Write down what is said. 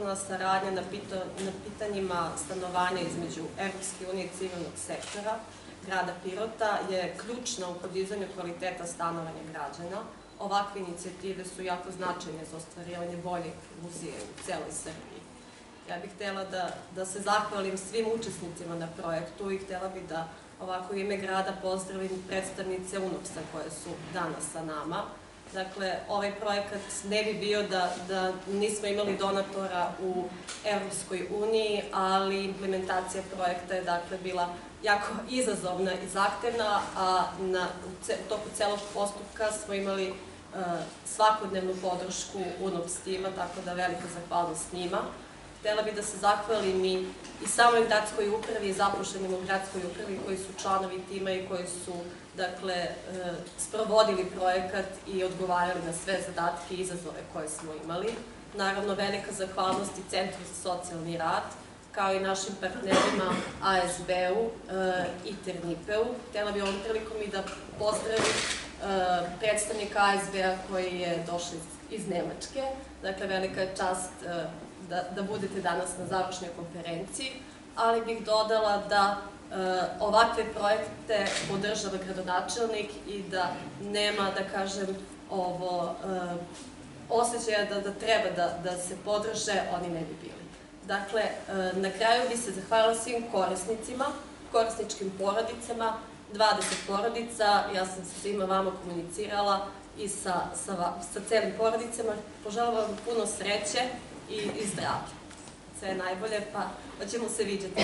bilateralna saradnja na, pita, na pitanjima stanovanja između Evropske unije i civilnog sektora grada Pirota je ključna u podizanju kvaliteta stanovanja građana. Ovakve inicijative su jako značajne za ostvarivanje boljeg muzije u celoj Srbiji. Ja bih htela da, da se zahvalim svim učesnicima na projektu i htela bih da ovako ime grada pozdravim predstavnice UNOPS-a koje su danas sa nama. Dakle, ovaj projekat ne bi bio da, da nismo imali donatora u Evropskoj uniji, ali implementacija projekta je dakle bila jako izazovna i zahtevna, a na, u toku celog postupka smo imali uh, svakodnevnu podršku UNOPS tima, tako da velika zahvalnost njima. Htela bih da se zahvalim i, i samoj gradskoj upravi i zapošljenim u gradskoj upravi koji su članovi tima i koji su dakle, e, sprovodili projekat i odgovarali na sve zadatke i izazove koje smo imali. Naravno, velika zahvalnost i Centru za socijalni rad, kao i našim partnerima ASB-u e, i Ternipe-u. Htela bih ovom prilikom i da pozdravim e, predstavnika ASB-a koji je došao iz Nemačke. Dakle, velika je čast da, da budete danas na završnoj konferenciji, ali bih dodala da e, ovakve projekte podržava gradonačelnik i da nema, da kažem, ovo osjećaja da, da treba da, da se podrže, oni ne bi bili. Dakle, na kraju bi se zahvalila svim korisnicima, korisničkim porodicama, 20 porodica, ja sam sa svima vama komunicirala i sa, sa, sa celim porodicama. Poželjam vam puno sreće i, i zdravlje. Sve najbolje, pa ćemo se viđati.